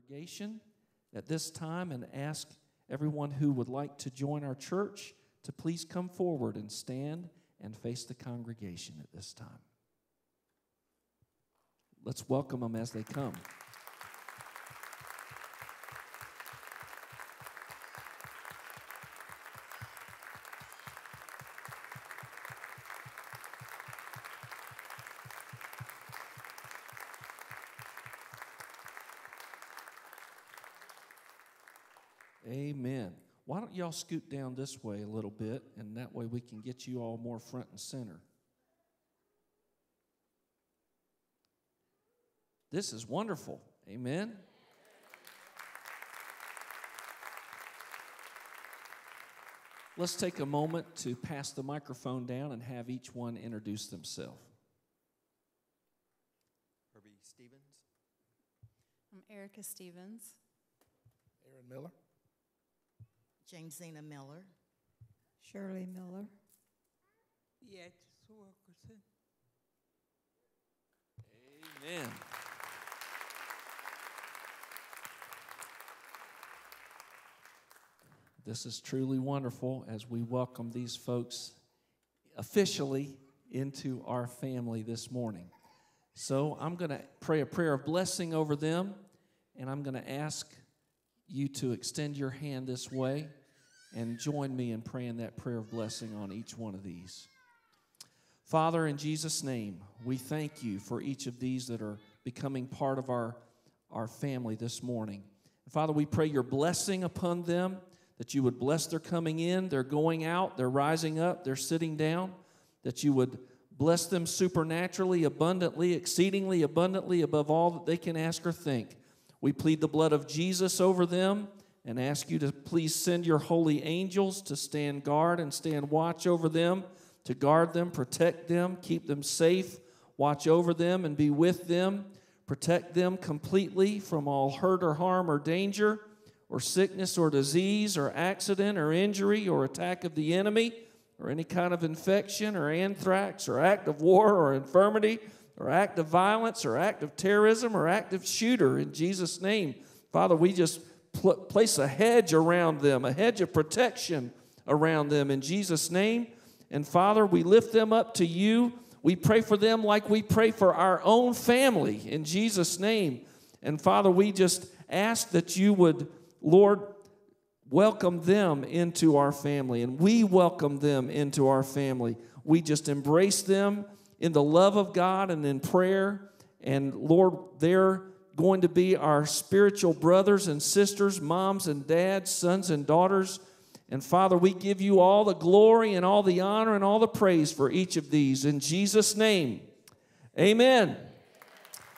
congregation at this time and ask everyone who would like to join our church to please come forward and stand and face the congregation at this time. Let's welcome them as they come. Y'all scoot down this way a little bit, and that way we can get you all more front and center. This is wonderful. Amen. Let's take a moment to pass the microphone down and have each one introduce themselves. Herbie Stevens. I'm Erica Stevens. Aaron Miller. Jamesina Miller. Shirley Miller. Yes, Wilkerson. Amen. This is truly wonderful as we welcome these folks officially into our family this morning. So I'm going to pray a prayer of blessing over them, and I'm going to ask you to extend your hand this way and join me in praying that prayer of blessing on each one of these. Father, in Jesus' name, we thank you for each of these that are becoming part of our, our family this morning. Father, we pray your blessing upon them, that you would bless their coming in, their going out, their rising up, their sitting down, that you would bless them supernaturally, abundantly, exceedingly abundantly above all that they can ask or think. We plead the blood of Jesus over them and ask you to please send your holy angels to stand guard and stand watch over them, to guard them, protect them, keep them safe, watch over them, and be with them. Protect them completely from all hurt or harm or danger, or sickness or disease, or accident or injury or attack of the enemy, or any kind of infection or anthrax or act of war or infirmity or act of violence or act of terrorism or active shooter in Jesus' name. Father, we just pl- place a hedge around them, a hedge of protection around them in Jesus' name. And Father, we lift them up to you. We pray for them like we pray for our own family in Jesus' name. And Father, we just ask that you would, Lord, welcome them into our family, and we welcome them into our family. We just embrace them in the love of God and in prayer. And Lord, they're going to be our spiritual brothers and sisters, moms and dads, sons and daughters. And Father, we give you all the glory and all the honor and all the praise for each of these. In Jesus' name, amen.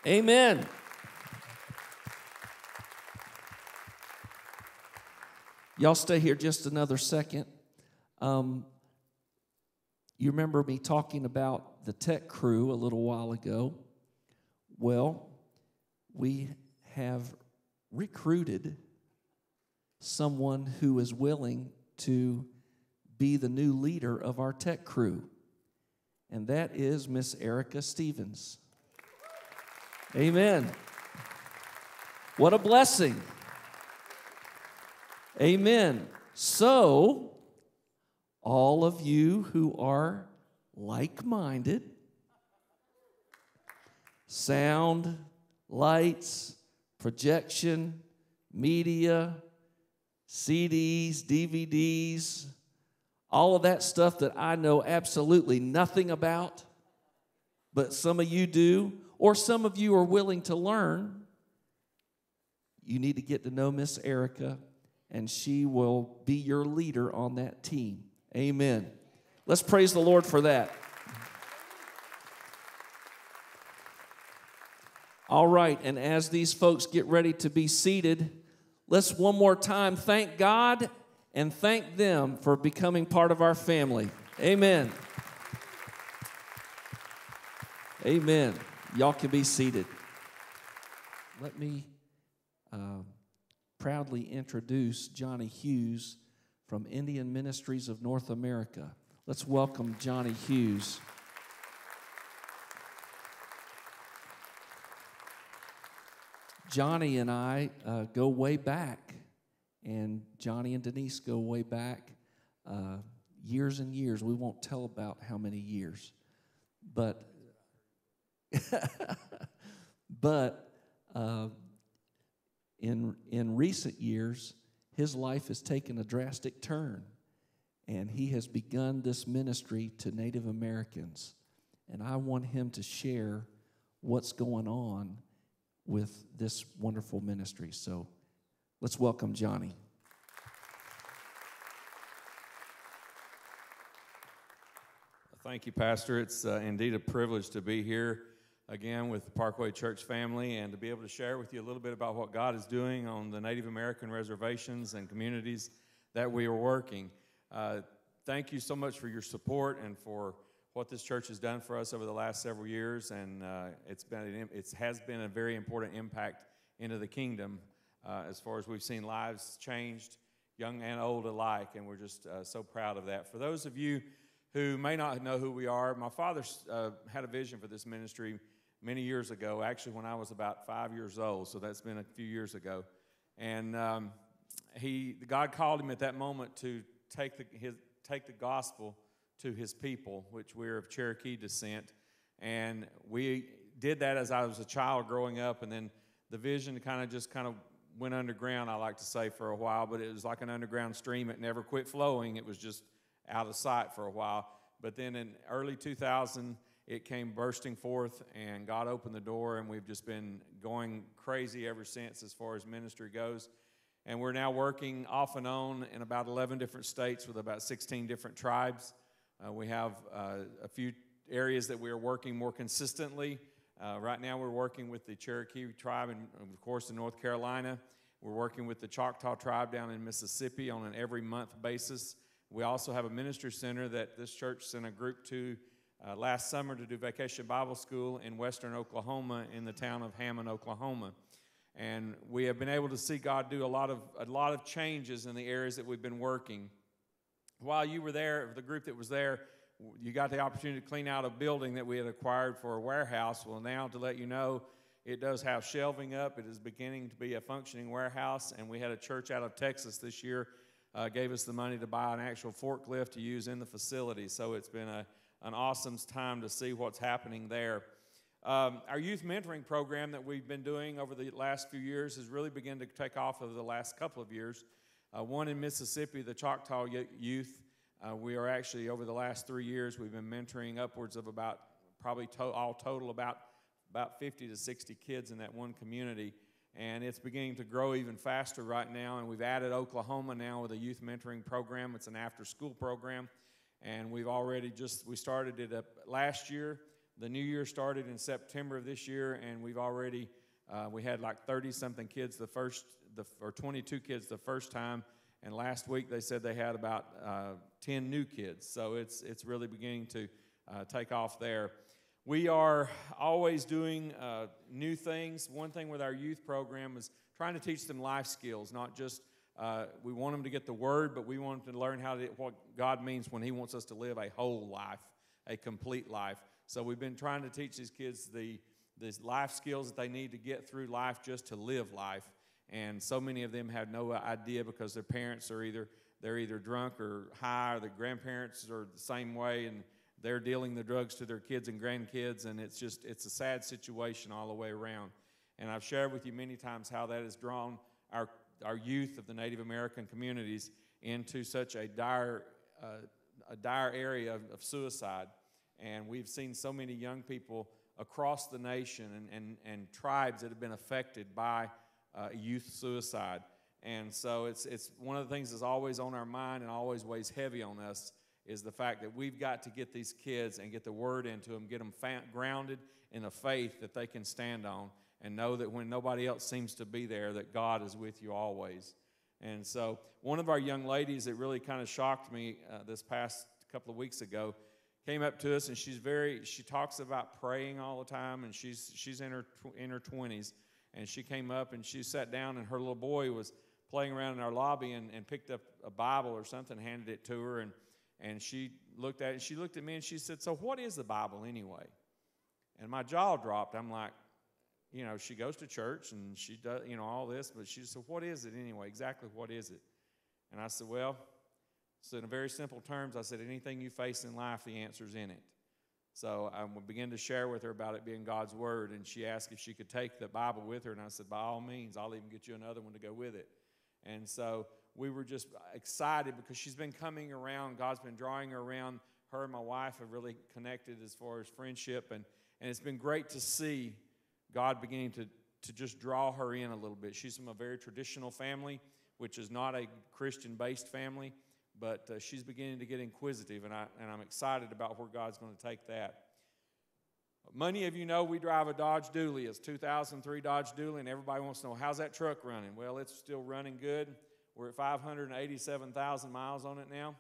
Amen. Y'all stay here just another second. Um, you remember me talking about the tech crew a little while ago? Well, we have recruited someone who is willing to be the new leader of our tech crew, and that is Miss Erica Stevens. Amen. What a blessing. Amen. So, all of you who are like minded, sound, lights, projection, media, CDs, DVDs, all of that stuff that I know absolutely nothing about, but some of you do, or some of you are willing to learn. You need to get to know Miss Erica, and she will be your leader on that team. Amen. Let's praise the Lord for that. All right, and as these folks get ready to be seated, let's one more time thank God and thank them for becoming part of our family. Amen. Amen. Y'all can be seated. Let me uh, proudly introduce Johnny Hughes from Indian Ministries of North America. Let's welcome Johnny Hughes. Johnny and I uh, go way back, and Johnny and Denise go way back uh, years and years. We won't tell about how many years, but but uh, in in recent years, his life has taken a drastic turn, and he has begun this ministry to Native Americans, and I want him to share what's going on with this wonderful ministry. So let's welcome Johnny. Thank you, Pastor. It's uh, indeed a privilege to be here again with the Parkway Church family and to be able to share with you a little bit about what God is doing on the Native American reservations and communities that we are working. Uh, thank you so much for your support and for what this church has done for us over the last several years, and uh, it's been it has been a very important impact into the kingdom uh, as far as we've seen lives changed, young and old alike, and we're just uh, so proud of that. For those of you who may not know who we are, my father uh, had a vision for this ministry many years ago, actually when I was about five years old, so that's been a few years ago, and um, he God called him at that moment to take the his take the gospel to his people, which we're of Cherokee descent. And we did that as I was a child growing up, and then the vision kind of just kind of went underground, I like to say, for a while, but it was like an underground stream. It never quit flowing, it was just out of sight for a while. But then in early 2000, it came bursting forth, and God opened the door, and we've just been going crazy ever since as far as ministry goes. And we're now working off and on in about 11 different states with about 16 different tribes. Uh, we have uh, a few areas that we are working more consistently. Uh, right now, we're working with the Cherokee tribe, and of course, in North Carolina. We're working with the Choctaw tribe down in Mississippi on an every month basis. We also have a ministry center that this church sent a group to uh, last summer to do vacation Bible school in western Oklahoma in the town of Hammon, Oklahoma. And we have been able to see God do a lot of, a lot of changes in the areas that we've been working while you were there, the group that was there, you got the opportunity to clean out a building that we had acquired for a warehouse. Well, now to let you know, it does have shelving up. It is beginning to be a functioning warehouse, and we had a church out of Texas this year uh, gave us the money to buy an actual forklift to use in the facility. So it's been a, an awesome time to see what's happening there. Um, our youth mentoring program that we've been doing over the last few years has really begun to take off over the last couple of years. Uh, one in Mississippi, the Choctaw Youth. Uh, we are actually, over the last three years, we've been mentoring upwards of about, probably to- all total, about, about 50 to 60 kids in that one community. And it's beginning to grow even faster right now. And we've added Oklahoma now with a youth mentoring program. It's an after school program. And we've already just, we started it up last year. The new year started in September of this year, and we've already, uh, we had like 30 something kids the first the, or 22 kids the first time, and last week they said they had about uh, 10 new kids. So it's, it's really beginning to uh, take off there. We are always doing uh, new things. One thing with our youth program is trying to teach them life skills, not just uh, we want them to get the word, but we want them to learn how to what God means when He wants us to live a whole life, a complete life. So we've been trying to teach these kids the the life skills that they need to get through life just to live life and so many of them have no idea because their parents are either they're either drunk or high or the grandparents are the same way and they're dealing the drugs to their kids and grandkids and it's just it's a sad situation all the way around. And i've shared with you many times how that has drawn our our youth of the native american communities into such a dire uh, a dire area of, of, suicide. And we've seen so many young people across the nation and, and, and tribes that have been affected by uh, youth suicide. And so it's, it's one of the things that's always on our mind and always weighs heavy on us is the fact that we've got to get these kids and get the word into them, get them fa- grounded in a faith that they can stand on and know that when nobody else seems to be there, that God is with you always. And so, one of our young ladies that really kind of shocked me uh, this past couple of weeks ago came up to us, and she's very she talks about praying all the time, and she's she's in her in her twenties, and she came up and she sat down and her little boy was playing around in our lobby and, and picked up a bible or something handed it to her and, and she looked at it and she looked at me and she said so what is the bible anyway and my jaw dropped i'm like you know, she goes to church and she does, you know, all this, but she said, What is it anyway? Exactly what is it? And I said, Well, so in very simple terms, I said, Anything you face in life, the answer's in it. So I began to share with her about it being God's Word, and she asked if she could take the Bible with her, and I said, By all means, I'll even get you another one to go with it. And so we were just excited because she's been coming around. God's been drawing her around. Her and my wife have really connected as far as friendship, and, and it's been great to see God beginning to, to just draw her in a little bit. She's from a very traditional family, which is not a Christian based family, but uh, she's beginning to get inquisitive, and, I, and I'm excited about where God's going to take that. Many of you know we drive a Dodge Dually. It's 2003 Dodge Dually, and everybody wants to know how's that truck running? Well, it's still running good. We're at 587,000 miles on it now,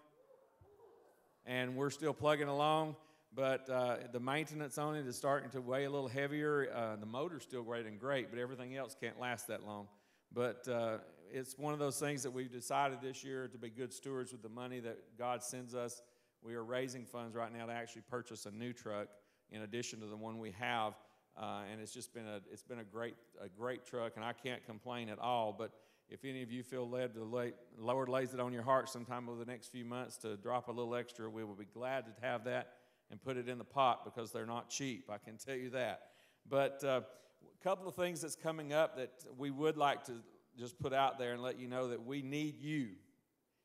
and we're still plugging along. But uh, the maintenance on it is starting to weigh a little heavier. Uh, the motor's still great and great, but everything else can't last that long. But uh, it's one of those things that we've decided this year to be good stewards with the money that God sends us. We are raising funds right now to actually purchase a new truck in addition to the one we have. Uh, and it's just been a it's been a great a great truck, and I can't complain at all. But if any of you feel led to lay, Lord lays it on your heart sometime over the next few months to drop a little extra, we will be glad to have that and put it in the pot because they're not cheap. I can tell you that. But uh, a couple of things that's coming up that we would like to just put out there and let you know that we need you.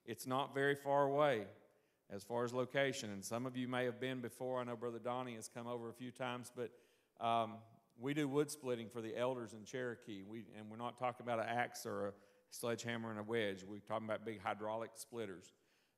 It's not very far away as far as location. And some of you may have been before. I know Brother Donnie has come over a few times, but um, we do wood splitting for the elders in Cherokee. We, and we're not talking about an axe or a sledgehammer and a wedge. We're talking about big hydraulic splitters.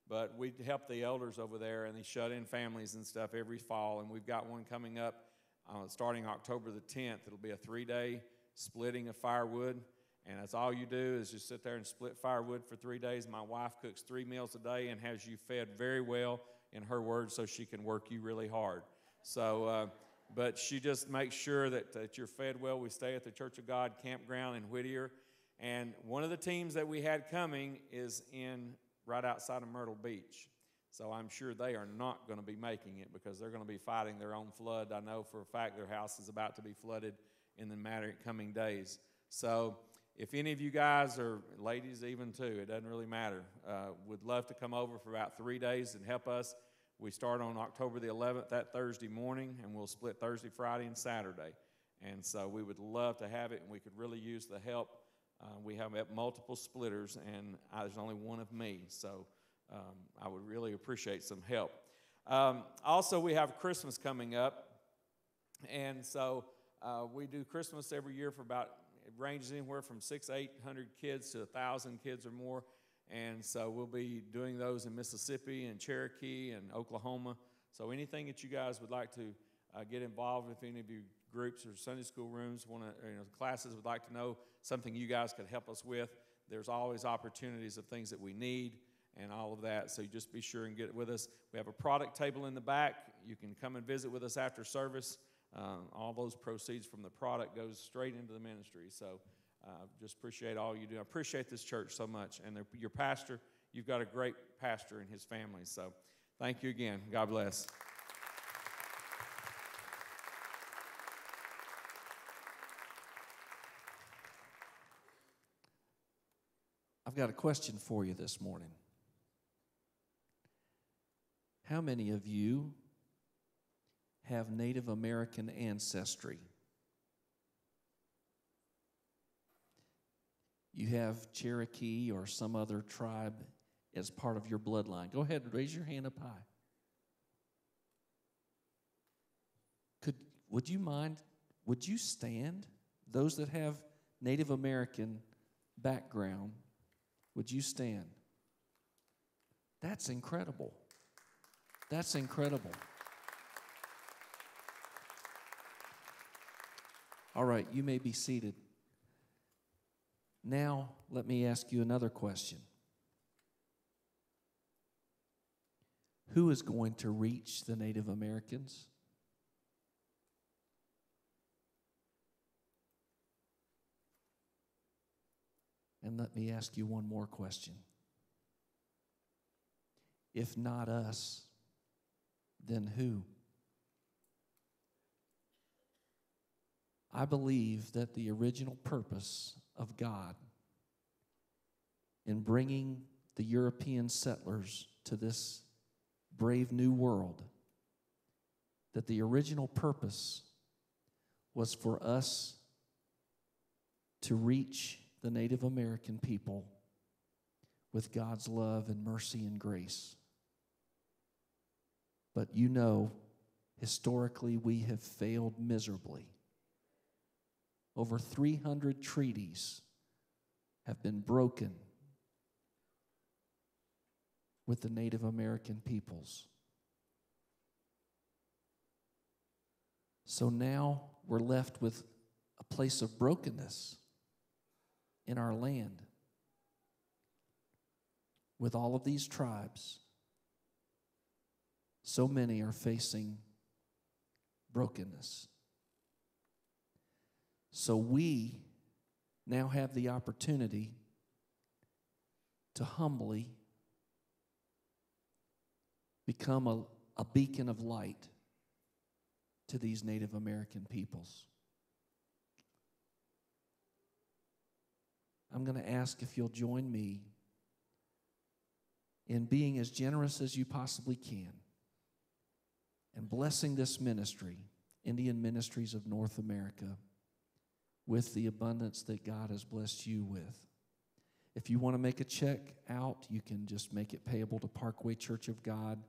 But we help the elders over there and they shut in families and stuff every fall. And we've got one coming up uh, starting October the 10th. It'll be a three day splitting of firewood. And that's all you do is just sit there and split firewood for three days. My wife cooks three meals a day and has you fed very well, in her words, so she can work you really hard. So, uh, but she just makes sure that, that you're fed well. We stay at the Church of God campground in Whittier. And one of the teams that we had coming is in right outside of Myrtle Beach. So I'm sure they are not going to be making it because they're going to be fighting their own flood. I know for a fact their house is about to be flooded in the matter coming days. So if any of you guys or ladies even too, it doesn't really matter, uh, would love to come over for about three days and help us. We start on October the 11th that Thursday morning, and we'll split Thursday, Friday, and Saturday. And so we would love to have it, and we could really use the help uh, we have multiple splitters, and I, there's only one of me, so um, I would really appreciate some help. Um, also, we have Christmas coming up, and so uh, we do Christmas every year for about it ranges anywhere from six, eight hundred kids to a thousand kids or more, and so we'll be doing those in Mississippi and Cherokee and Oklahoma. So anything that you guys would like to uh, get involved with, any of you groups or Sunday school rooms, want to, you know, classes would like to know something you guys could help us with, there's always opportunities of things that we need and all of that. So just be sure and get with us. We have a product table in the back. You can come and visit with us after service. Um, all those proceeds from the product goes straight into the ministry. So uh, just appreciate all you do. I appreciate this church so much. And your pastor, you've got a great pastor and his family. So thank you again. God bless. I've got a question for you this morning. How many of you have Native American ancestry? You have Cherokee or some other tribe as part of your bloodline. Go ahead and raise your hand up high. Could would you mind would you stand those that have Native American background would you stand? That's incredible. That's incredible. All right, you may be seated. Now, let me ask you another question. Who is going to reach the Native Americans? And let me ask you one more question. If not us, then who? I believe that the original purpose of God in bringing the European settlers to this brave new world, that the original purpose was for us to reach the Native American people with God's love and mercy and grace. But you know, historically, we have failed miserably. Over 300 treaties have been broken with the Native American peoples. So now we're left with a place of brokenness in our land with all of these tribes. So many are facing brokenness. So we now have the opportunity to humbly become a, a beacon of light to these Native American peoples. I'm going to ask if you'll join me in being as generous as you possibly can and blessing this ministry, Indian Ministries of North America, with the abundance that God has blessed you with. If you want to make a check out, you can just make it payable to Parkway Church of God.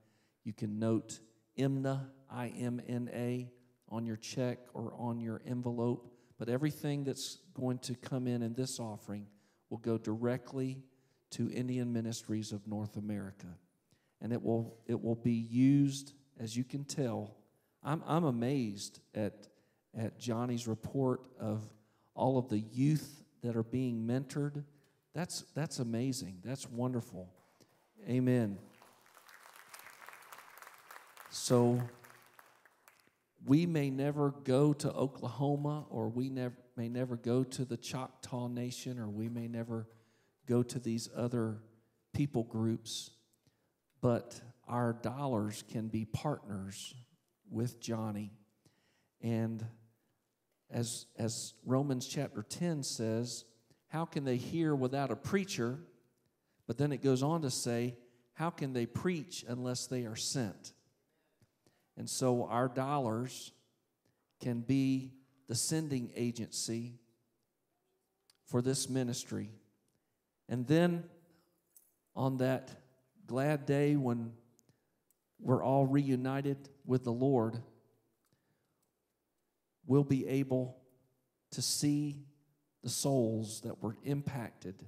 You can note IMNA, I M N A, on your check or on your envelope. But everything that's going to come in in this offering will go directly to Indian Ministries of North America. And it will, it will be used, as you can tell. I'm, I'm amazed at, at Johnny's report of all of the youth that are being mentored. That's, that's amazing. That's wonderful. Amen. So, we may never go to Oklahoma, or we never, may never go to the Choctaw Nation, or we may never go to these other people groups, but our dollars can be partners with Johnny. And as, as Romans chapter 10 says, how can they hear without a preacher? But then it goes on to say, how can they preach unless they are sent? And so our dollars can be the sending agency for this ministry. And then on that glad day when we're all reunited with the Lord, we'll be able to see the souls that were impacted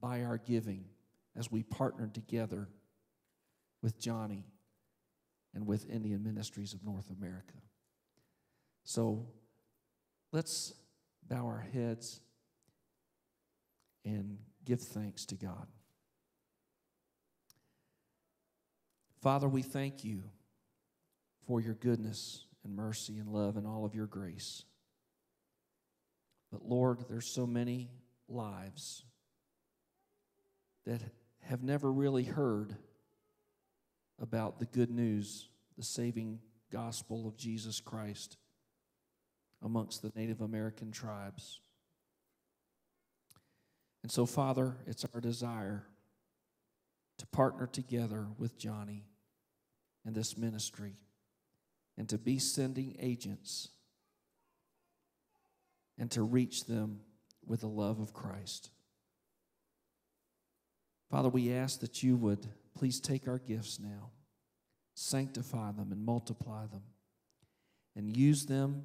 by our giving as we partnered together with Johnny and with Indian Ministries of North America. So let's bow our heads and give thanks to God. Father, we thank you for your goodness and mercy and love and all of your grace. But Lord, there's so many lives that have never really heard about the good news, the saving gospel of Jesus Christ amongst the Native American tribes. And so, Father, it's our desire to partner together with Johnny and this ministry and to be sending agents and to reach them with the love of Christ. Father, we ask that you would please take our gifts now, sanctify them and multiply them, and use them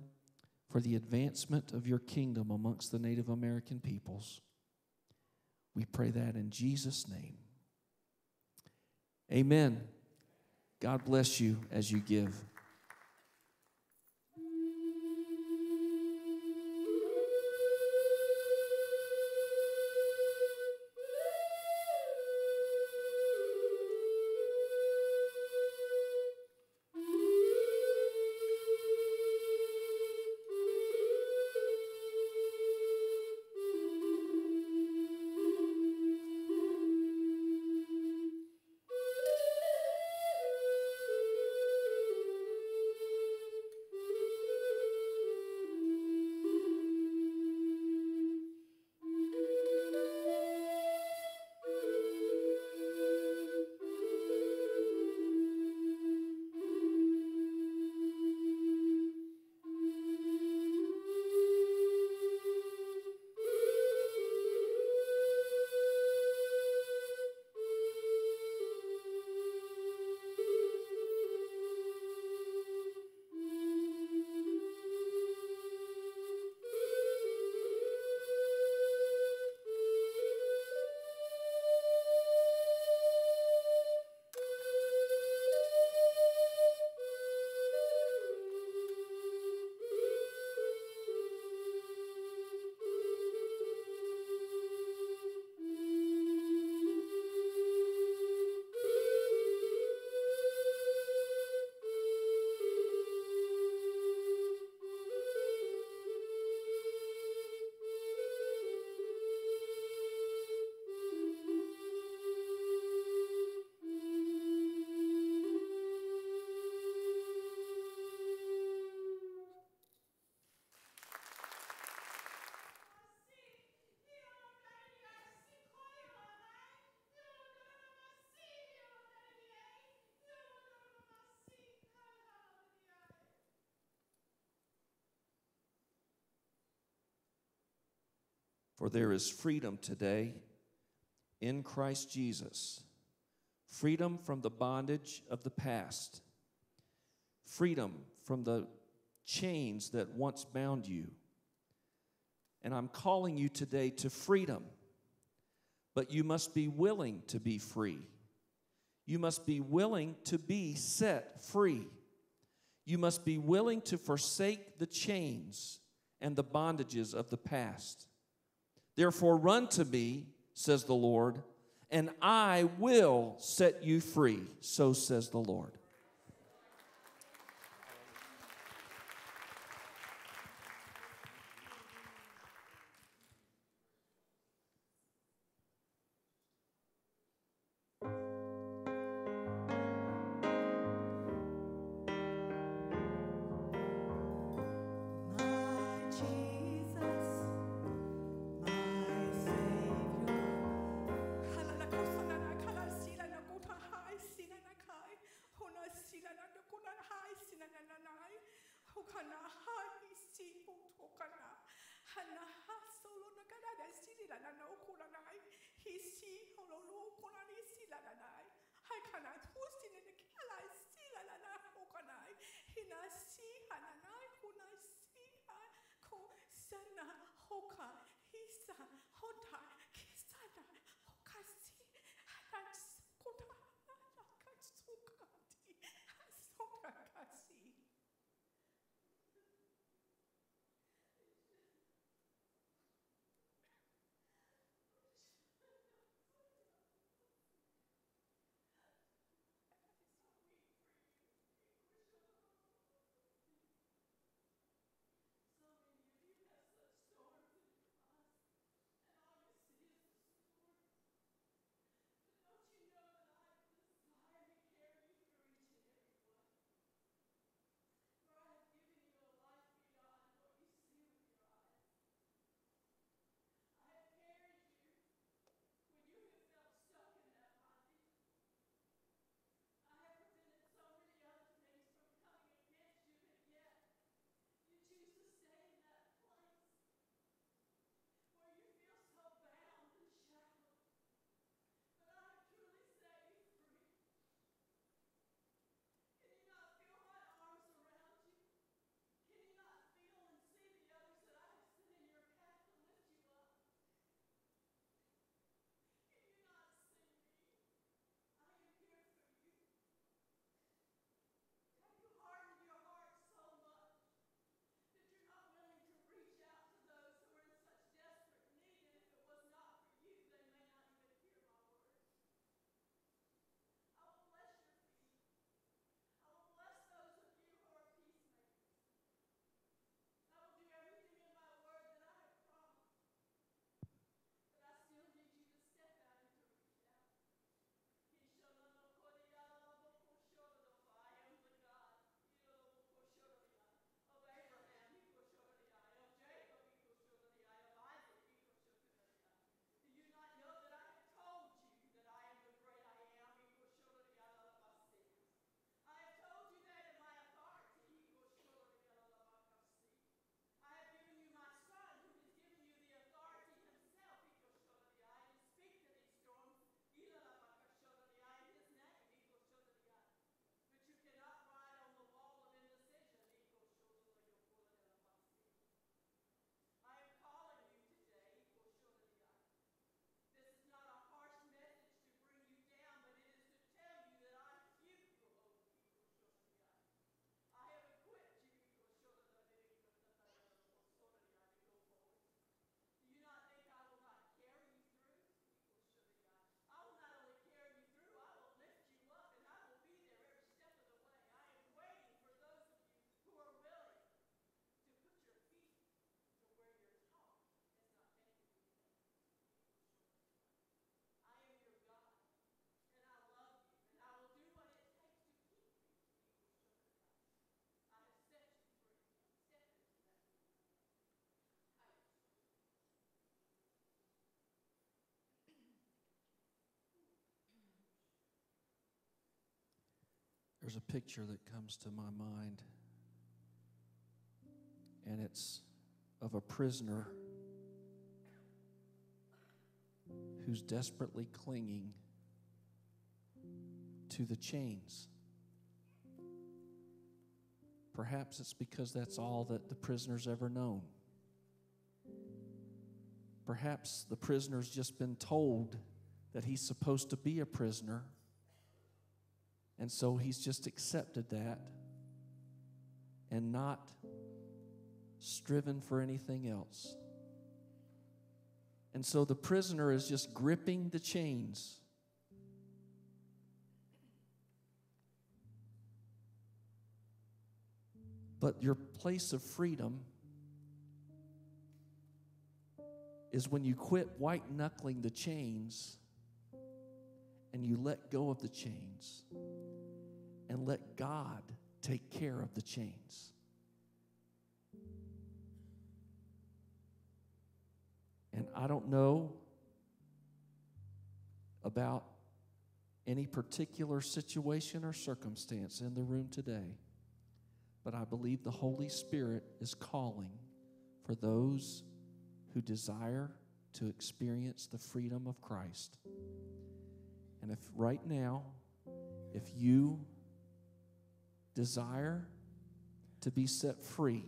for the advancement of your kingdom amongst the Native American peoples. We pray that in Jesus' name. Amen. God bless you as you give. For there is freedom today in Christ Jesus freedom from the bondage of the past, freedom from the chains that once bound you. And I'm calling you today to freedom, but you must be willing to be free. You must be willing to be set free. You must be willing to forsake the chains and the bondages of the past. Therefore, run to me, says the Lord, and I will set you free. So says the Lord. There's a picture that comes to my mind, and it's of a prisoner who's desperately clinging to the chains. Perhaps it's because that's all that the prisoner's ever known. Perhaps the prisoner's just been told that he's supposed to be a prisoner, and so he's just accepted that and not striven for anything else. And so the prisoner is just gripping the chains. But your place of freedom is when you quit white knuckling the chains and you let go of the chains and let God take care of the chains. And I don't know about any particular situation or circumstance in the room today, but I believe the Holy Spirit is calling for those who desire to experience the freedom of Christ. And if right now, if you desire to be set free,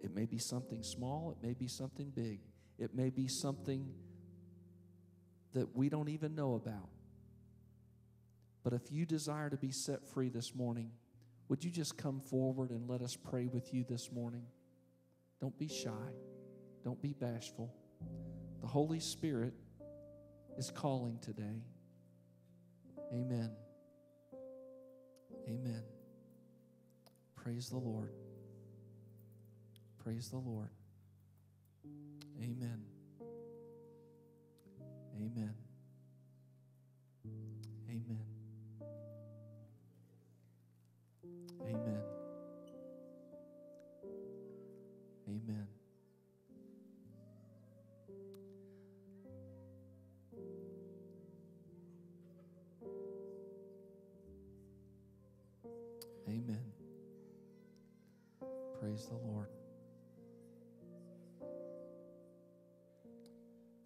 it may be something small, it may be something big, it may be something that we don't even know about. But if you desire to be set free this morning, would you just come forward and let us pray with you this morning? Don't be shy. Don't be bashful. The Holy Spirit is calling today. Amen. Amen. Praise the Lord. Praise the Lord. Amen. Amen. Amen. Amen.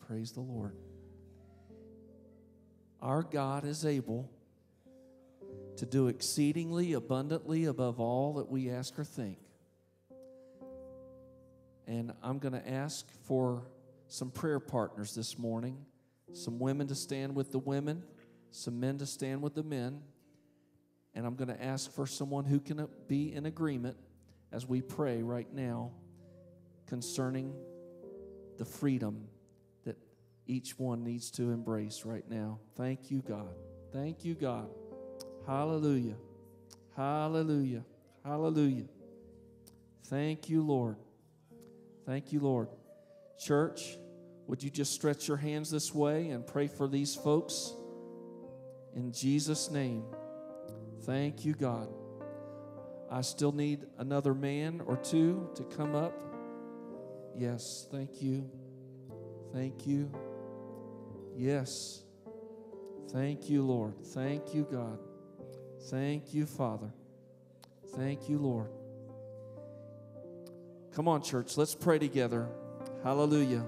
Praise the Lord. Our God is able to do exceedingly abundantly above all that we ask or think. And I'm going to ask for some prayer partners this morning some women to stand with the women, some men to stand with the men. And I'm going to ask for someone who can be in agreement as we pray right now concerning the freedom each one needs to embrace right now. Thank you, God. Thank you, God. Hallelujah. Hallelujah. Hallelujah. Thank you, Lord. Thank you, Lord. Church, would you just stretch your hands this way and pray for these folks? In Jesus' name. Thank you, God. I still need another man or two to come up. Yes, thank you. Thank you. Yes. Thank you, Lord. Thank you, God. Thank you, Father. Thank you, Lord. Come on, church, let's pray together. Hallelujah.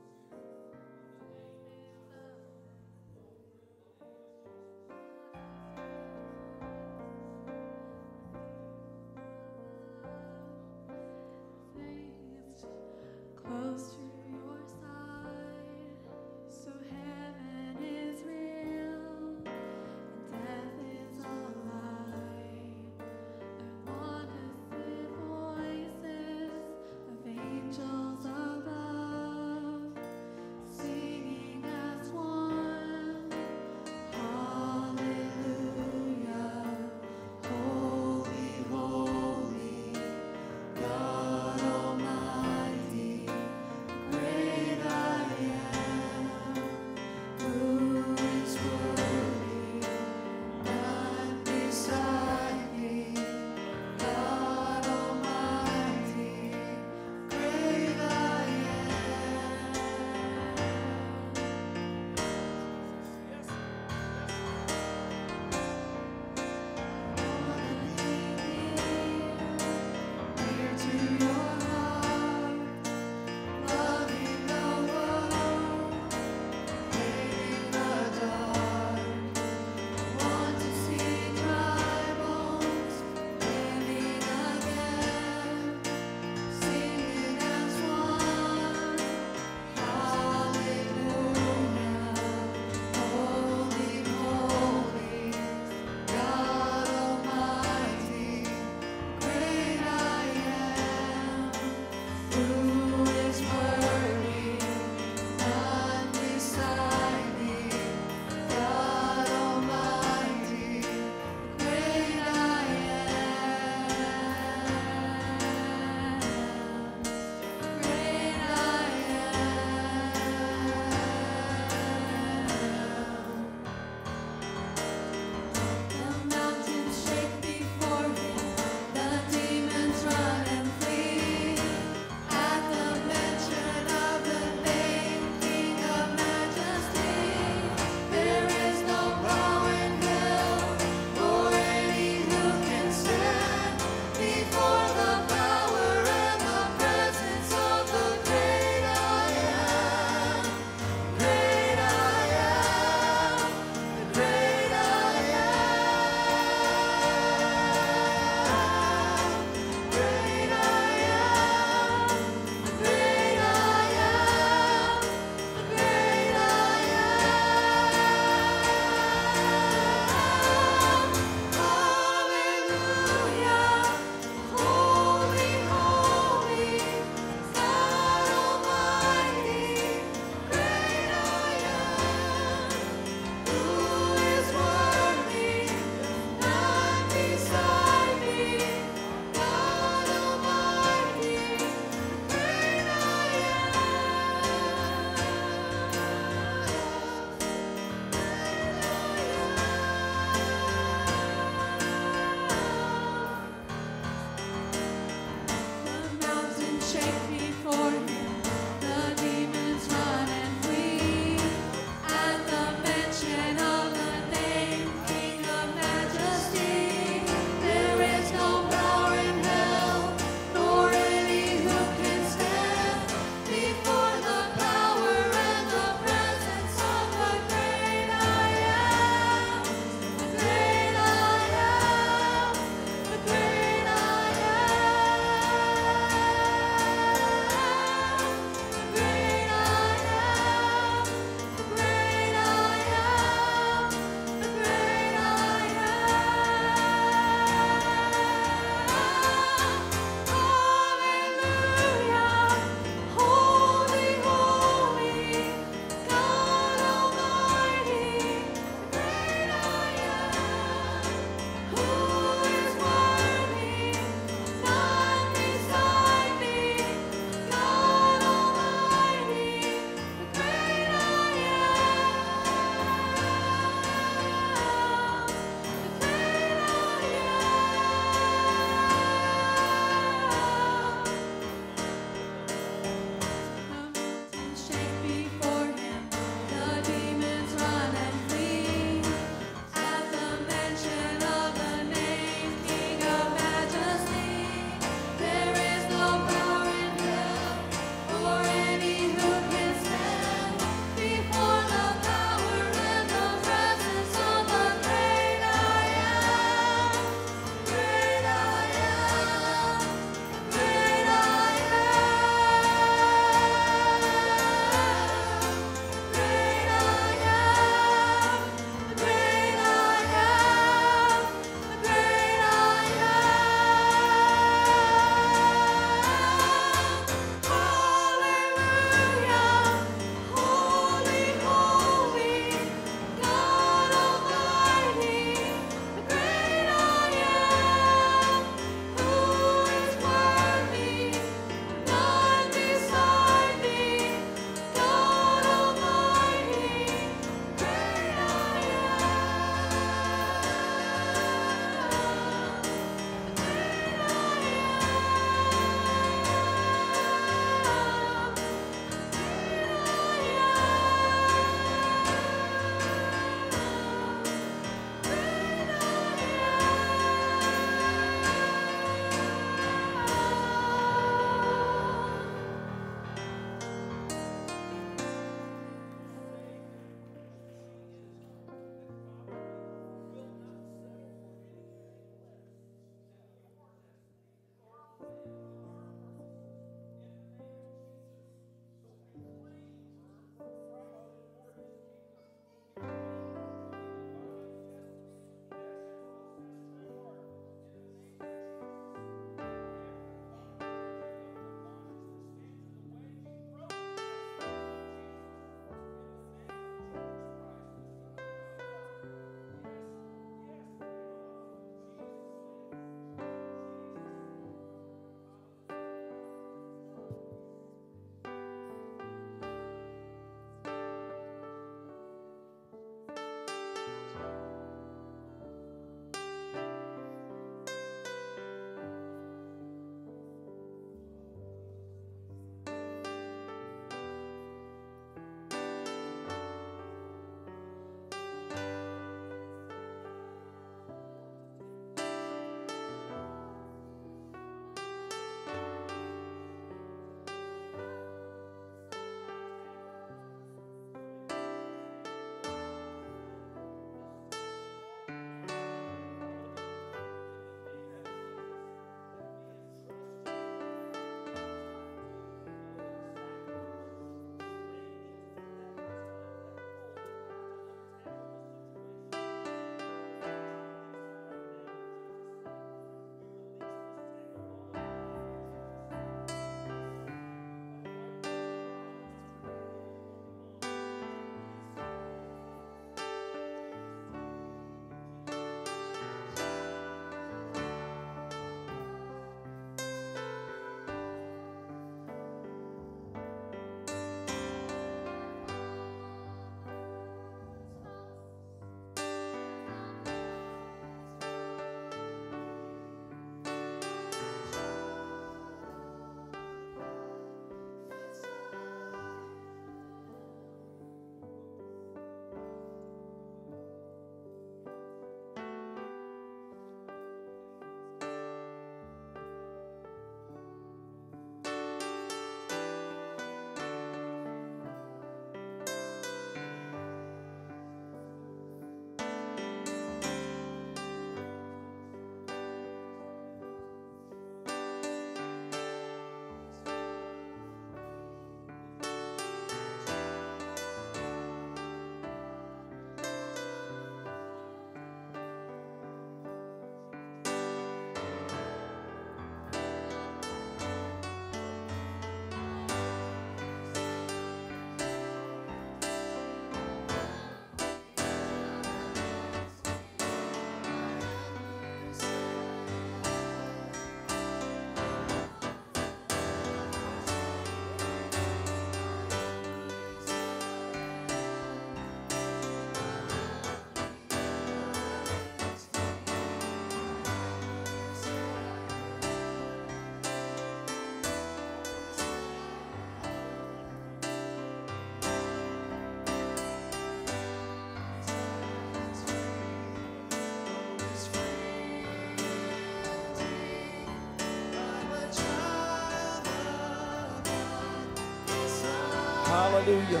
Hallelujah.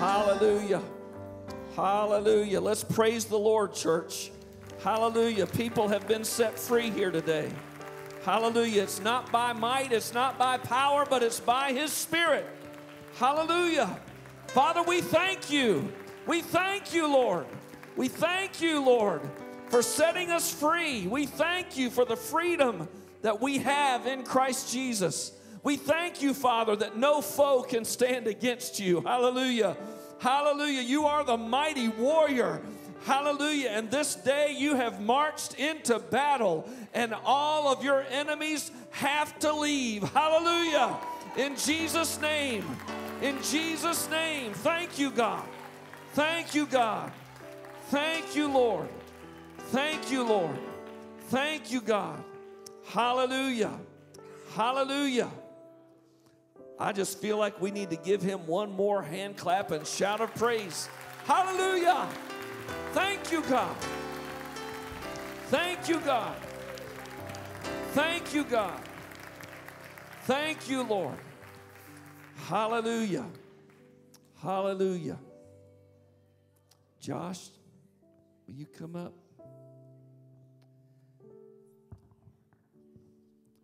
Hallelujah. Hallelujah. Let's praise the Lord, church. Hallelujah. People have been set free here today. Hallelujah. It's not by might, it's not by power, but it's by His Spirit. Hallelujah. Father, we thank you. We thank you, Lord. We thank you, Lord, for setting us free. We thank you for the freedom that we have in Christ Jesus. We thank you, Father, that no foe can stand against you. Hallelujah. Hallelujah. You are the mighty warrior. Hallelujah. And this day you have marched into battle, and all of your enemies have to leave. Hallelujah. In Jesus' name. In Jesus' name. Thank you, God. Thank you, God. Thank you, Lord. Thank you, Lord. Thank you, God. Hallelujah. Hallelujah. I just feel like we need to give him one more hand clap and shout of praise. Hallelujah. Thank you, God. Thank you, God. Thank you, God. Thank you, Lord. Hallelujah. Hallelujah. Josh, will you come up?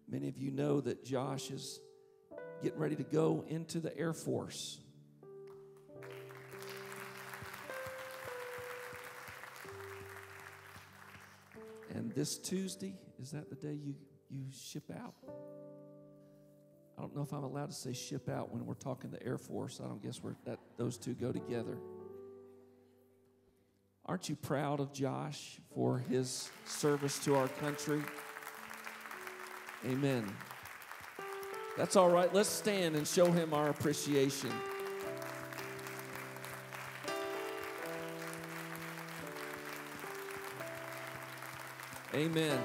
Many of you know that Josh is getting ready to go into the Air Force. And this Tuesday, is that the day you, you ship out? I don't know if I'm allowed to say ship out when we're talking the Air Force. I don't guess we're, that those two go together. Aren't you proud of Josh for his service to our country? Amen. That's all right. Let's stand and show him our appreciation. Amen.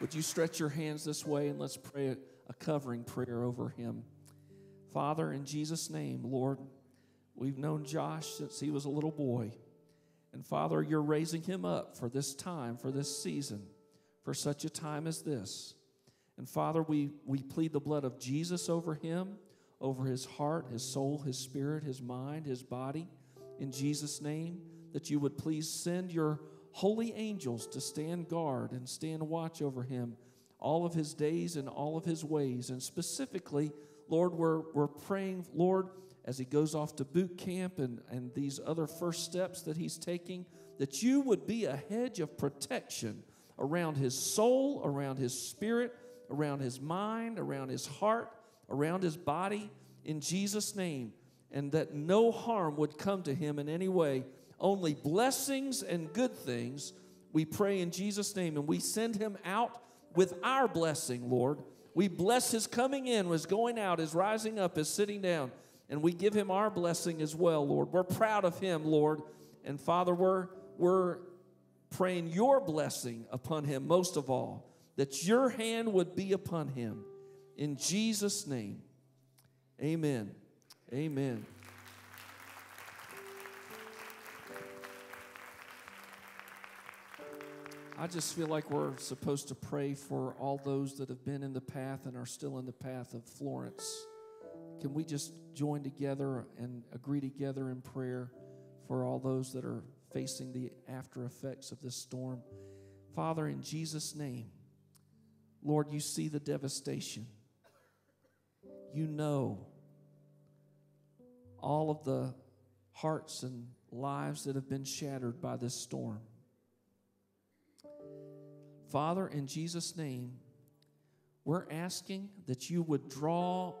Would you stretch your hands this way and let's pray a, covering prayer over him? Father, in Jesus' name, Lord, we've known Josh since he was a little boy. And Father, you're raising him up for this time, for this season, for such a time as this. And Father, we, we plead the blood of Jesus over him, over his heart, his soul, his spirit, his mind, his body, in Jesus' name, that you would please send your holy angels to stand guard and stand watch over him all of his days and all of his ways. And specifically, Lord, we're, we're praying, Lord, as he goes off to boot camp and, and these other first steps that he's taking, that you would be a hedge of protection around his soul, around his spirit, around his mind, around his heart, around his body, in Jesus' name, and that no harm would come to him in any way, only blessings and good things. We pray in Jesus' name, and we send him out with our blessing, Lord. We bless his coming in, his going out, his rising up, his sitting down and we give him our blessing as well, Lord. We're proud of him, Lord. And Father, we're, we're praying your blessing upon him most of all, that your hand would be upon him. In Jesus' name, amen. Amen. I just feel like we're supposed to pray for all those that have been in the path and are still in the path of Florence. Can we just join together and agree together in prayer for all those that are facing the after effects of this storm? Father, in Jesus' name, Lord, you see the devastation. You know all of the hearts and lives that have been shattered by this storm. Father, in Jesus' name, we're asking that you would draw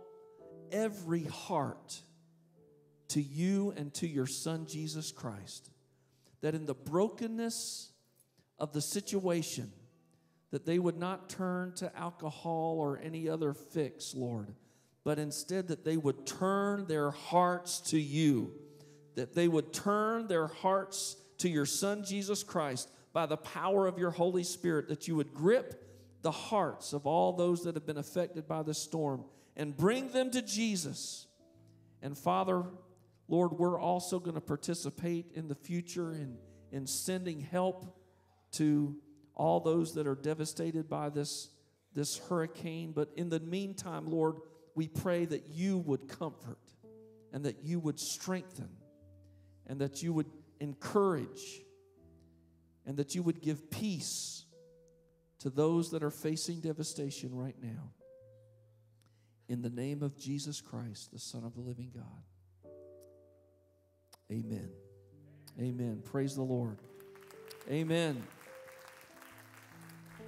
every heart to you and to your Son, Jesus Christ. That in the brokenness of the situation, that they would not turn to alcohol or any other fix, Lord, but instead that they would turn their hearts to you, that they would turn their hearts to your Son, Jesus Christ, by the power of your Holy Spirit, that you would grip the hearts of all those that have been affected by the storm and bring them to Jesus. And Father, Lord, we're also going to participate in the future in, in sending help to all those that are devastated by this, this hurricane. But in the meantime, Lord, we pray that you would comfort and that you would strengthen and that you would encourage and that you would give peace to those that are facing devastation right now. In the name of Jesus Christ, the Son of the living God. Amen. Amen. Praise the Lord. Amen.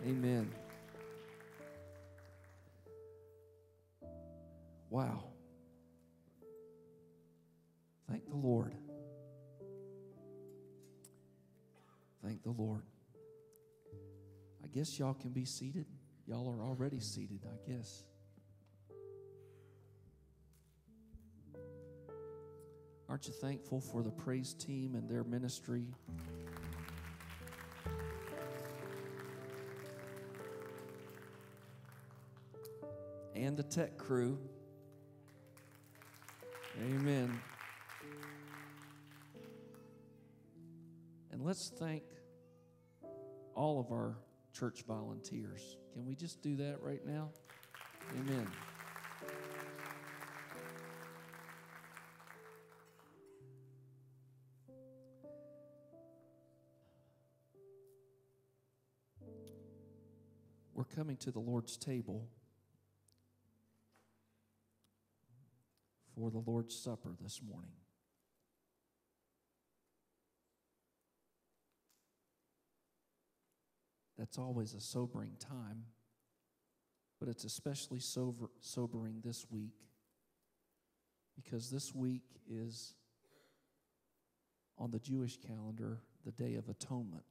Amen. Wow. Thank the Lord. Thank the Lord. I guess y'all can be seated. Y'all are already seated, I guess. Aren't you thankful for the praise team and their ministry? And the tech crew. Amen. And let's thank all of our church volunteers. Can we just do that right now? Amen. We're coming to the Lord's table for the Lord's Supper this morning. That's always a sobering time, but it's especially sober, sobering this week because this week is on the Jewish calendar the Day of Atonement,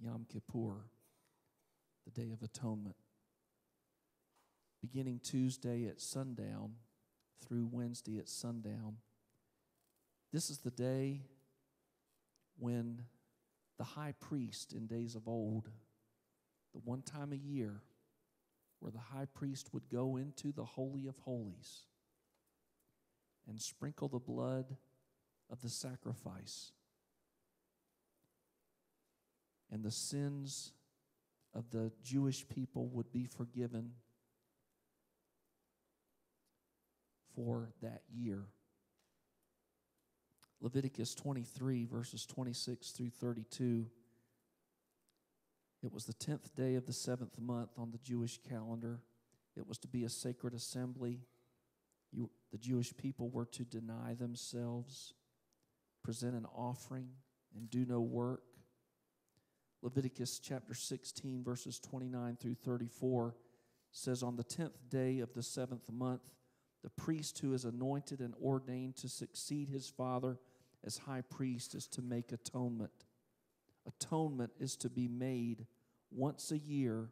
Yom Kippur, the Day of Atonement. Beginning Tuesday at sundown through Wednesday at sundown, this is the day when the high priest in days of old, the one time a year where the high priest would go into the Holy of Holies and sprinkle the blood of the sacrifice. And the sins of the Jewish people would be forgiven for that year. Leviticus 23, verses 26 through 32. It was the 10th day of the seventh month on the Jewish calendar. It was to be a sacred assembly. You, the Jewish people were to deny themselves, present an offering, and do no work. Leviticus chapter 16, verses 29 through 34 says, On the 10th day of the seventh month, the priest who is anointed and ordained to succeed his father as high priest is to make atonement. Atonement is to be made once a year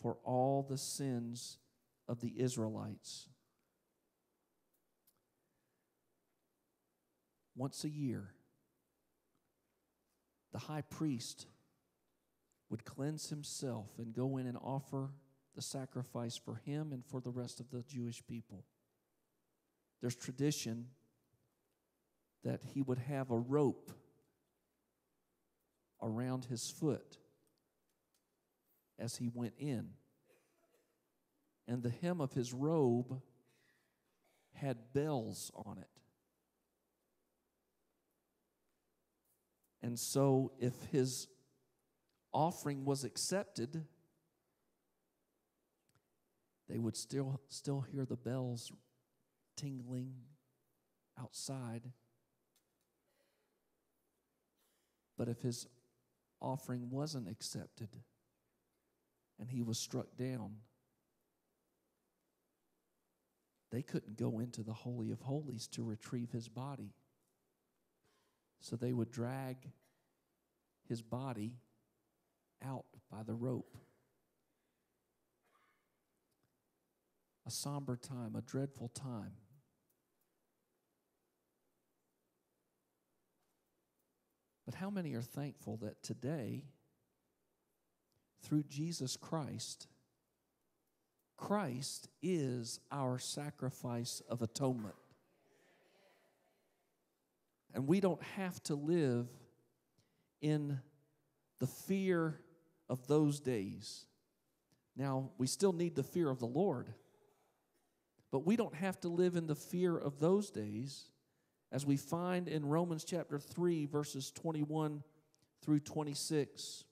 for all the sins of the Israelites. Once a year, the high priest would cleanse himself and go in and offer the sacrifice for him and for the rest of the Jewish people. There's tradition that he would have a rope around his foot as he went in. And the hem of his robe had bells on it. And so, if his offering was accepted, they would still, still hear the bells tingling outside. But if his offering wasn't accepted and he was struck down, they couldn't go into the Holy of Holies to retrieve his body. So they would drag his body out by the rope. A somber time, a dreadful time. But how many are thankful that today, through Jesus Christ, Christ is our sacrifice of atonement? And we don't have to live in the fear of those days, Now, we still need the fear of the Lord, but we don't have to live in the fear of those days, as we find in Romans chapter 3, verses 21 through 26.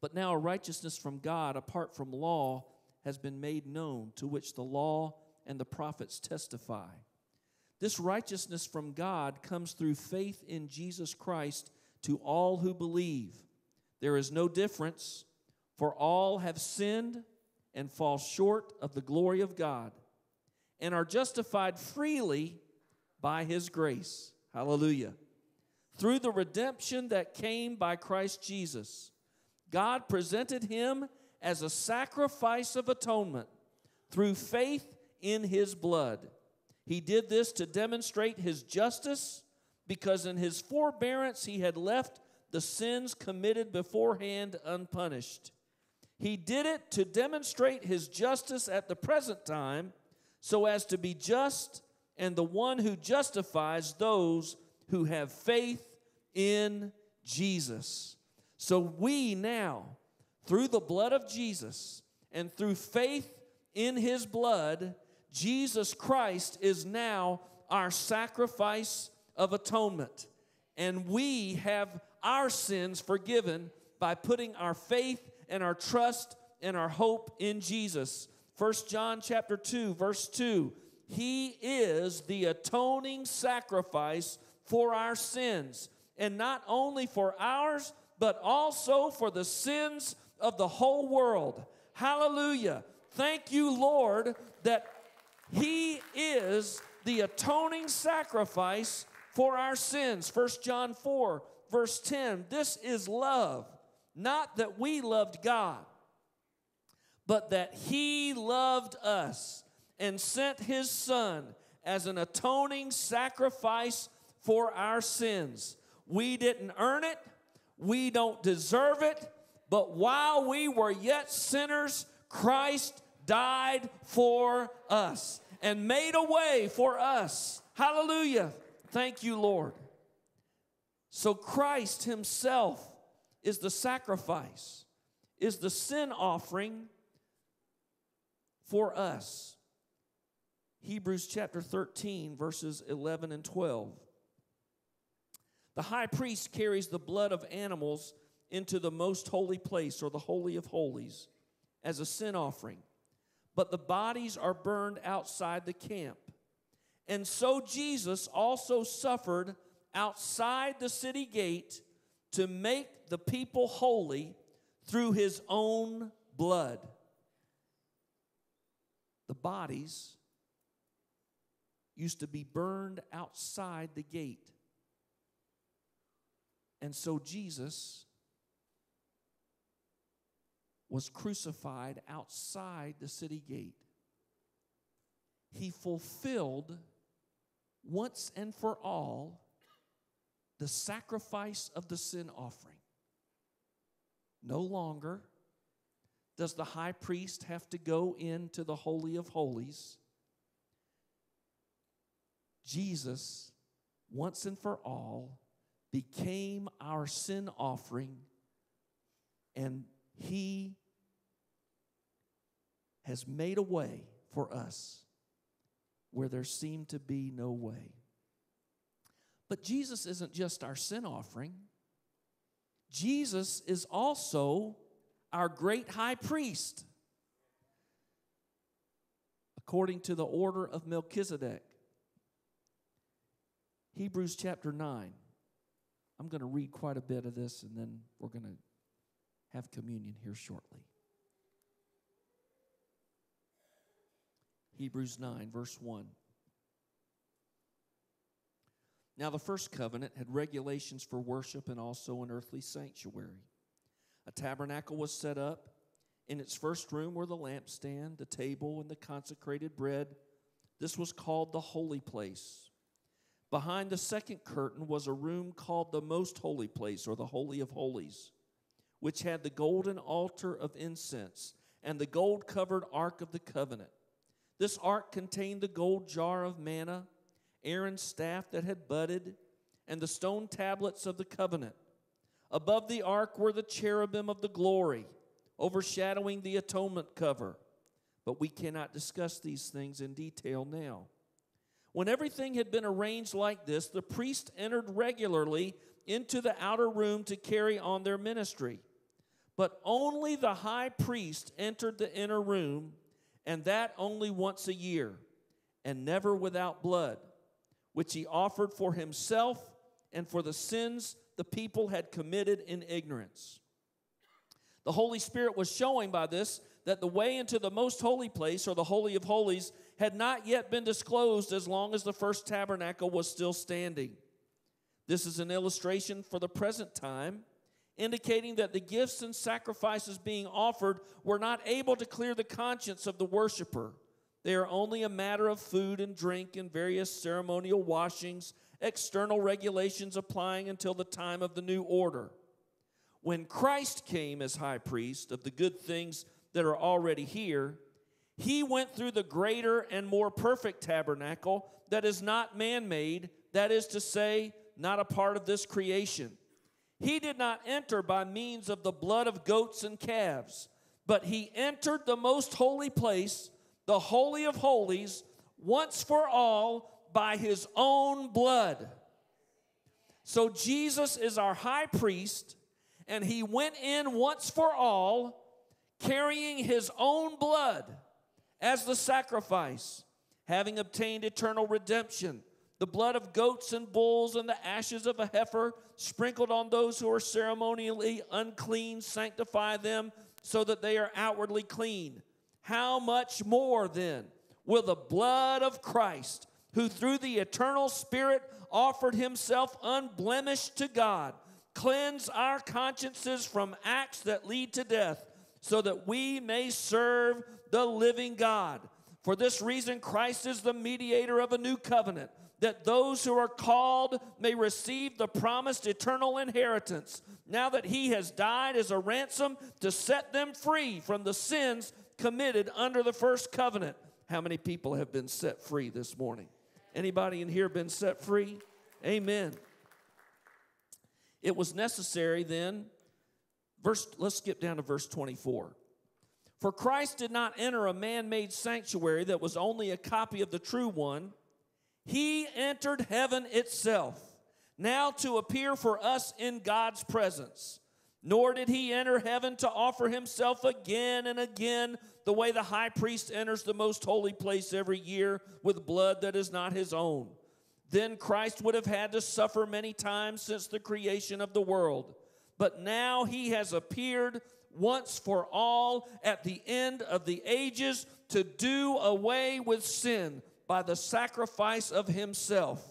But now a righteousness from God apart from law has been made known, to which the law and the prophets testify. This righteousness from God comes through faith in Jesus Christ to all who believe. There is no difference, for all have sinned and fall short of the glory of God and are justified freely by his grace. Hallelujah. Through the redemption that came by Christ Jesus, God presented him as a sacrifice of atonement through faith in his blood. He did this to demonstrate his justice because in his forbearance he had left the sins committed beforehand unpunished. He did it to demonstrate his justice at the present time so as to be just and the one who justifies those who have faith in Jesus. So we now, through the blood of Jesus and through faith in his blood, Jesus Christ is now our sacrifice of atonement. And we have our sins forgiven by putting our faith and our trust and our hope in Jesus. 1 John chapter 2 verse 2 He is the atoning sacrifice for our sins and not only for ours but also for the sins of the whole world. Hallelujah. Thank you Lord that he is the atoning sacrifice for our sins. 1 John 4, verse 10. This is love, not that we loved God, but that He loved us and sent His Son as an atoning sacrifice for our sins. We didn't earn it, we don't deserve it, but while we were yet sinners, Christ died for us and made a way for us. Hallelujah. Thank you, Lord. So Christ Himself is the sacrifice, is the sin offering for us. Hebrews chapter 13, verses 11 and 12. The high priest carries the blood of animals into the most holy place or the Holy of Holies as a sin offering but the bodies are burned outside the camp. And so Jesus also suffered outside the city gate to make the people holy through his own blood. The bodies used to be burned outside the gate. And so Jesus was crucified outside the city gate. He fulfilled once and for all the sacrifice of the sin offering. No longer does the high priest have to go into the Holy of Holies. Jesus, once and for all, became our sin offering, and he has made a way for us where there seemed to be no way. But Jesus isn't just our sin offering, Jesus is also our great high priest, according to the order of Melchizedek. Hebrews chapter 9. I'm going to read quite a bit of this and then we're going to have communion here shortly. Hebrews 9, verse 1. Now, the first covenant had regulations for worship and also an earthly sanctuary. A tabernacle was set up. In its first room were the lampstand, the table, and the consecrated bread. This was called the holy place. Behind the second curtain was a room called the most holy place, or the Holy of Holies, which had the golden altar of incense and the gold covered ark of the covenant. This ark contained the gold jar of manna, Aaron's staff that had budded, and the stone tablets of the covenant. Above the ark were the cherubim of the glory. overshadowing the atonement cover. But we cannot discuss these things in detail now. When everything had been arranged like this, the priest entered regularly into the outer room to carry on their ministry. But only the high priest entered the inner room, and that only once a year, and never without blood, which he offered for himself and for the sins the people had committed in ignorance. The Holy Spirit was showing by this that the way into the most holy place, or the Holy of Holies, had not yet been disclosed as long as the first tabernacle was still standing. This is an illustration for the present time, indicating that the gifts and sacrifices being offered were not able to clear the conscience of the worshiper. They are only a matter of food and drink and various ceremonial washings, external regulations applying until the time of the new order. When Christ came as high priest of the good things that are already here, he went through the greater and more perfect tabernacle that is not man made, that is to say, not a part of this creation. He did not enter by means of the blood of goats and calves, but he entered the most holy place, the Holy of Holies, once for all by his own blood. So Jesus is our high priest, and he went in once for all, carrying his own blood as the sacrifice, having obtained eternal redemption the blood of goats and bulls and the ashes of a heifer sprinkled on those who are ceremonially unclean sanctify them so that they are outwardly clean. How much more then will the blood of Christ, who through the eternal Spirit offered himself unblemished to God, cleanse our consciences from acts that lead to death, so that we may serve the living God? For this reason, Christ is the mediator of a new covenant that those who are called may receive the promised eternal inheritance, now that he has died as a ransom to set them free from the sins committed under the first covenant. How many people have been set free this morning? Anybody in here been set free? Amen. It was necessary then, verse let's skip down to verse 24. For Christ did not enter a man-made sanctuary that was only a copy of the true one he entered heaven itself, now to appear for us in God's presence. Nor did he enter heaven to offer himself again and again, the way the high priest enters the most holy place every year with blood that is not his own. Then Christ would have had to suffer many times since the creation of the world. But now he has appeared once for all at the end of the ages to do away with sin by the sacrifice of himself.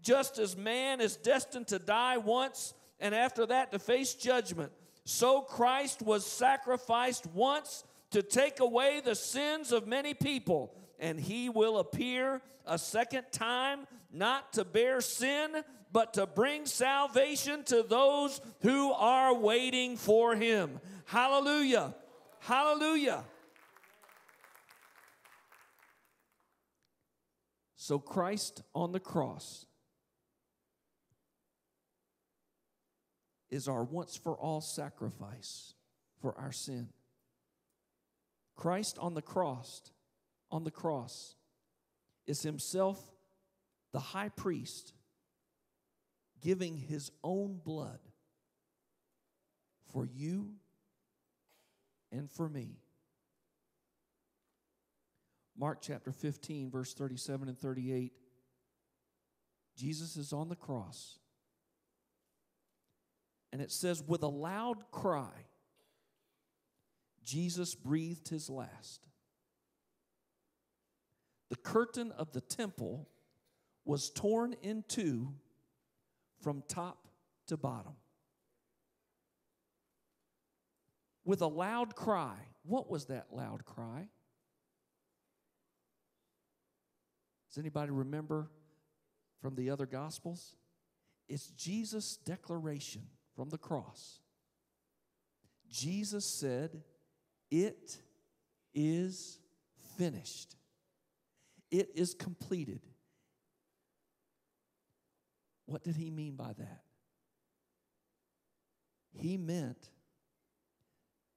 Just as man is destined to die once and after that to face judgment, so Christ was sacrificed once to take away the sins of many people, and he will appear a second time, not to bear sin, but to bring salvation to those who are waiting for him. Hallelujah! Hallelujah! So Christ on the cross is our once for all sacrifice for our sin. Christ on the cross, on the cross is himself the high priest giving his own blood for you and for me. Mark chapter 15, verse 37 and 38. Jesus is on the cross. And it says, with a loud cry, Jesus breathed his last. The curtain of the temple was torn in two from top to bottom. With a loud cry. What was that loud cry? Does anybody remember from the other Gospels? It's Jesus' declaration from the cross. Jesus said, It is finished, it is completed. What did he mean by that? He meant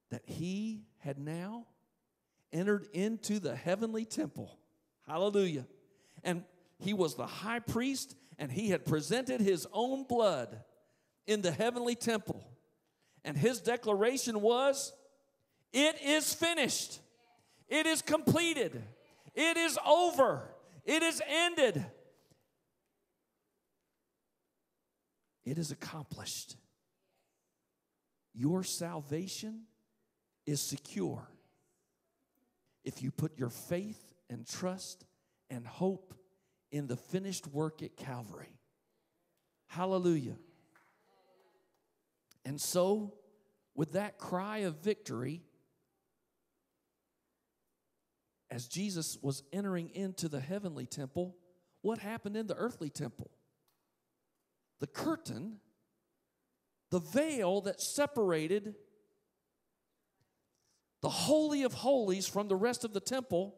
that he had now entered into the heavenly temple. Hallelujah. And he was the high priest, and he had presented his own blood in the heavenly temple. And his declaration was, It is finished, it is completed, it is over, it is ended, it is accomplished. Your salvation is secure if you put your faith and trust and hope in the finished work at Calvary. Hallelujah. And so, with that cry of victory, as Jesus was entering into the heavenly temple, what happened in the earthly temple? The curtain, the veil that separated the Holy of Holies from the rest of the temple,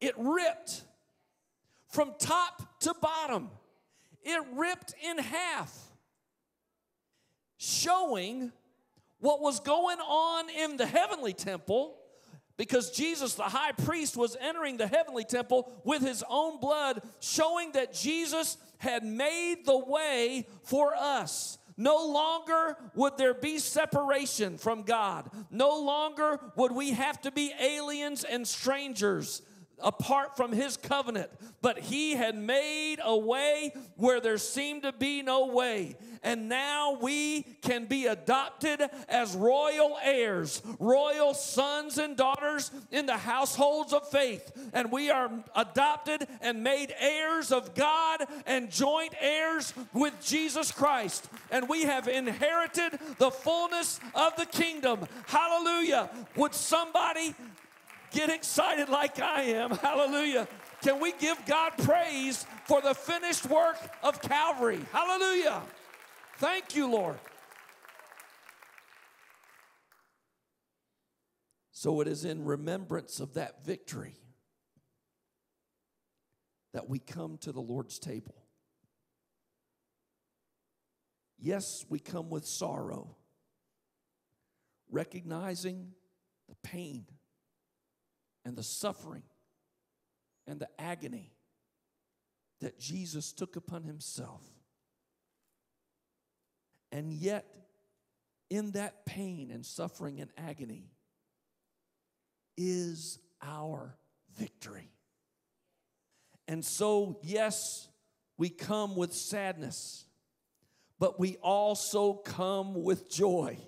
it ripped from top to bottom. It ripped in half, showing what was going on in the heavenly temple because Jesus, the high priest, was entering the heavenly temple with his own blood, showing that Jesus had made the way for us. No longer would there be separation from God. No longer would we have to be aliens and strangers apart from his covenant, but he had made a way where there seemed to be no way. And now we can be adopted as royal heirs, royal sons and daughters in the households of faith. And we are adopted and made heirs of God and joint heirs with Jesus Christ. And we have inherited the fullness of the kingdom. Hallelujah. Would somebody get excited like I am. Hallelujah. Can we give God praise for the finished work of Calvary? Hallelujah. Thank you, Lord. So it is in remembrance of that victory that we come to the Lord's table. Yes, we come with sorrow, recognizing the pain and the suffering and the agony that Jesus took upon himself. And yet, in that pain and suffering and agony is our victory. And so, yes, we come with sadness, but we also come with joy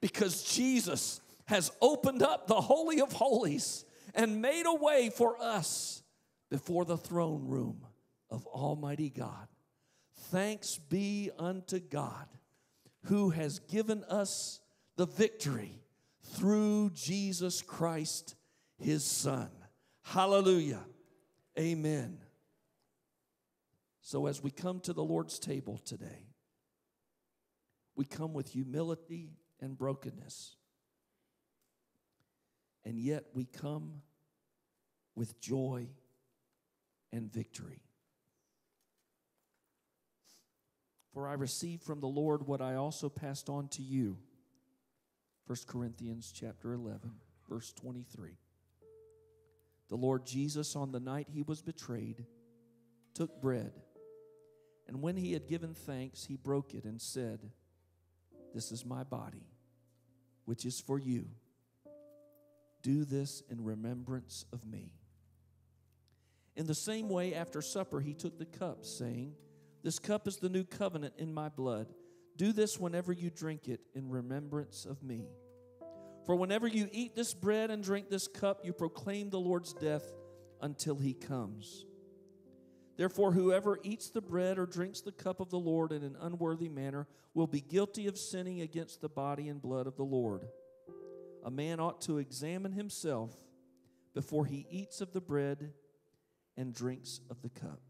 because Jesus has opened up the Holy of Holies and made a way for us before the throne room of Almighty God. Thanks be unto God who has given us the victory through Jesus Christ, his Son. Hallelujah. Amen. So, as we come to the Lord's table today, we come with humility and brokenness and yet we come with joy and victory. For I received from the Lord what I also passed on to you. 1 Corinthians chapter 11, verse 23. The Lord Jesus, on the night he was betrayed, took bread, and when he had given thanks, he broke it and said, This is my body, which is for you. Do this in remembrance of me. In the same way, after supper, he took the cup, saying, This cup is the new covenant in my blood. Do this whenever you drink it in remembrance of me. For whenever you eat this bread and drink this cup, you proclaim the Lord's death until he comes. Therefore, whoever eats the bread or drinks the cup of the Lord in an unworthy manner will be guilty of sinning against the body and blood of the Lord a man ought to examine himself before he eats of the bread and drinks of the cup.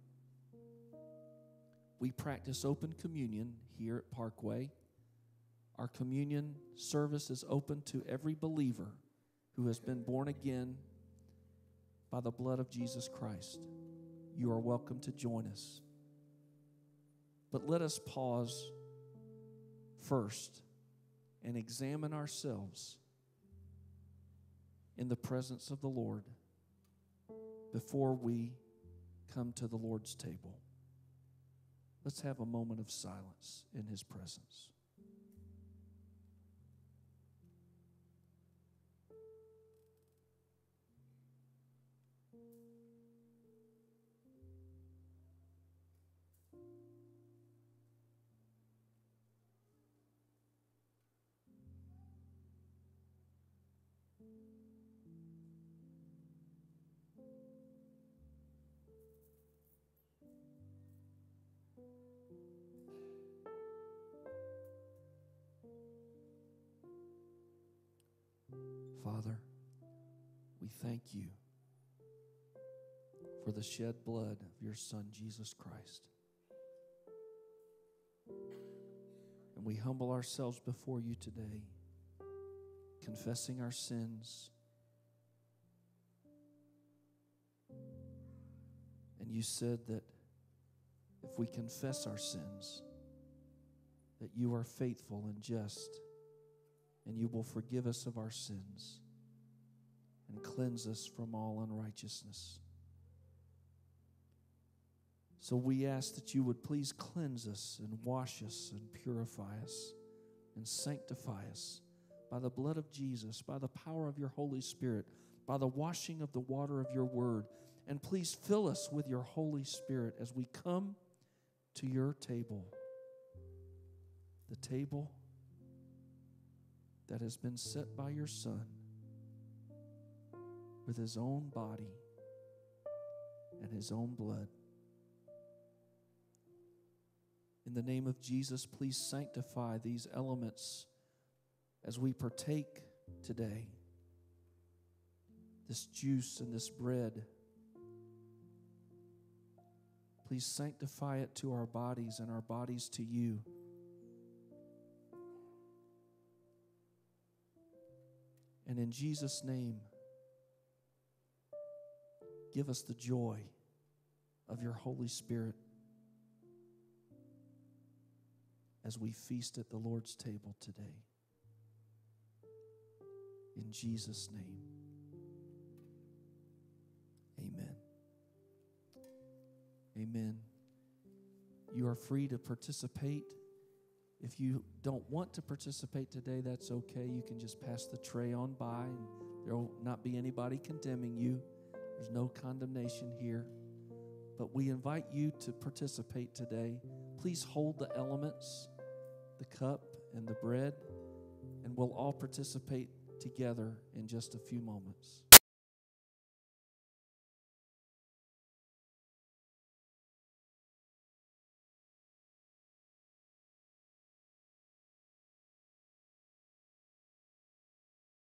We practice open communion here at Parkway. Our communion service is open to every believer who has been born again by the blood of Jesus Christ. You are welcome to join us. But let us pause first and examine ourselves in the presence of the Lord before we come to the Lord's table. Let's have a moment of silence in His presence. Father, we thank you for the shed blood of your Son, Jesus Christ. And we humble ourselves before you today, confessing our sins. And you said that if we confess our sins, that you are faithful and just and you will forgive us of our sins and cleanse us from all unrighteousness. So we ask that you would please cleanse us and wash us and purify us and sanctify us by the blood of Jesus, by the power of your Holy Spirit, by the washing of the water of your word. And please fill us with your Holy Spirit as we come to your table. The table that has been set by your Son with his own body and his own blood. In the name of Jesus, please sanctify these elements as we partake today. This juice and this bread. Please sanctify it to our bodies and our bodies to you. And in Jesus' name, give us the joy of your Holy Spirit as we feast at the Lord's table today. In Jesus' name, amen. Amen. You are free to participate. If you don't want to participate today, that's okay. You can just pass the tray on by, and there will not be anybody condemning you. There's no condemnation here. But we invite you to participate today. Please hold the elements, the cup and the bread, and we'll all participate together in just a few moments.